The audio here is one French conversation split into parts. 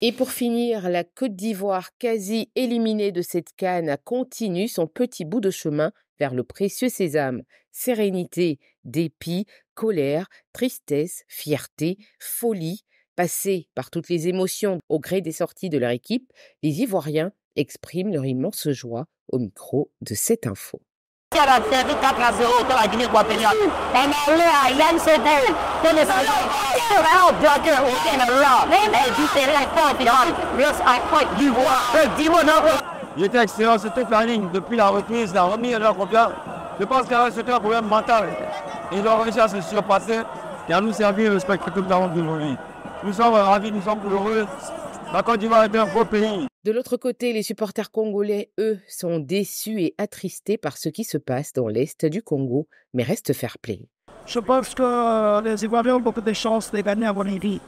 Et pour finir, la Côte d'Ivoire, quasi éliminée de cette canne, continue son petit bout de chemin vers le précieux sésame. Sérénité, dépit, colère, tristesse, fierté, folie, passés par toutes les émotions au gré des sorties de leur équipe, les Ivoiriens expriment leur immense joie au micro de cette info. J'étais excellent, c'était planning. Depuis la reprise, la remise de leur confiance, je pense qu'il y a c'était un problème mental. Ils ont réussi à se surpasser et à nous servir le spectacle d'aujourd'hui. Nous sommes ravis, nous sommes heureux. La Côte d'Ivoire est un beau pays. De l'autre côté, les supporters congolais, eux, sont déçus et attristés par ce qui se passe dans l'est du Congo, mais restent fair-play. Je pense que les Ivoiriens ont beaucoup de chances de gagner à Bolivie.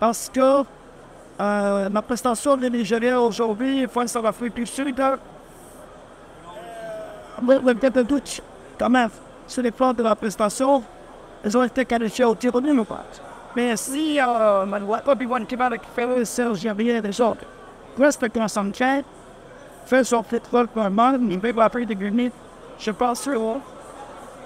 Parce que euh, la prestation des Nigériens aujourd'hui face à l'Afrique du Sud, euh, peut-être un doute quand même sur les plans de la prestation. Ils ont été qualifiés au tir au. Mais si euh, Obi-Wan Kenobi fait le Serge Gabriel des autres, reste concentré, fait son football normal, il va après de je pense que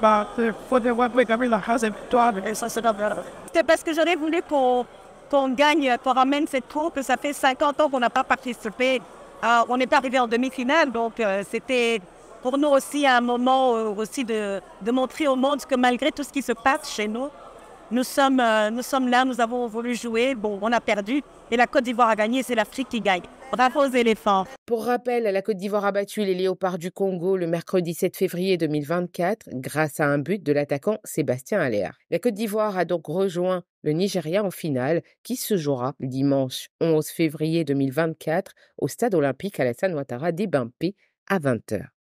bah, il faudrait voir gagner la phase victoire et ça sera bien. C'est parce que j'aurais voulu qu'on qu'on gagne, qu'on ramène cette coupe. Ça fait 50 ans qu'on n'a pas participé. Euh, on est arrivé en demi-finale, donc euh, c'était pour nous aussi un moment euh, aussi de, de montrer au monde que malgré tout ce qui se passe chez nous, nous sommes, euh, nous sommes là, nous avons voulu jouer. Bon, on a perdu. Et la Côte d'Ivoire a gagné, c'est l'Afrique qui gagne. Bravo aux éléphants. Pour rappel, la Côte d'Ivoire a battu les léopards du Congo le mercredi 7 février 2024 grâce à un but de l'attaquant Sébastien Aller. La Côte d'Ivoire a donc rejoint le Nigeria en finale qui se jouera dimanche 11 février 2024 au stade olympique Alassane Ouattara d'Ibampé à 20h.